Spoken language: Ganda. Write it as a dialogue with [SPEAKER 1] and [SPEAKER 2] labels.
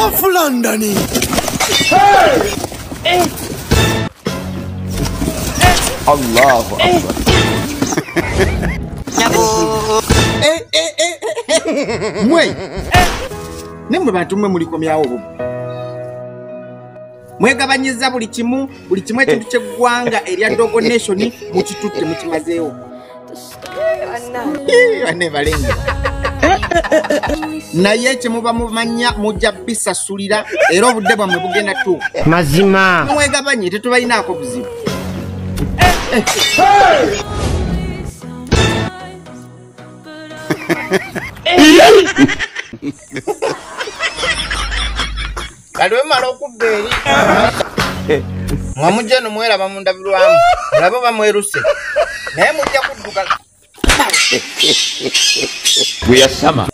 [SPEAKER 1] hafu londoni
[SPEAKER 2] allahu akbar.
[SPEAKER 3] Mwe nemwe bantu mwe mulikomyawo bumu. Mwegabanyiza buli kimu buli kimu ekintu kyeggwanga erya dogo nation mukitutte mukimazeewo Ih, bane balenga naye kyemuba mumanya mujja bisasulira era obudde bwammwe bugenda tuuka
[SPEAKER 4] mazima.
[SPEAKER 3] Mwegabanye tetubalinaako buzibu. Kali wemala okubba eri? Mwamujja eno mweraba mundabirwamu olaba bamweruse naye mujja kudduka
[SPEAKER 2] bwe yasama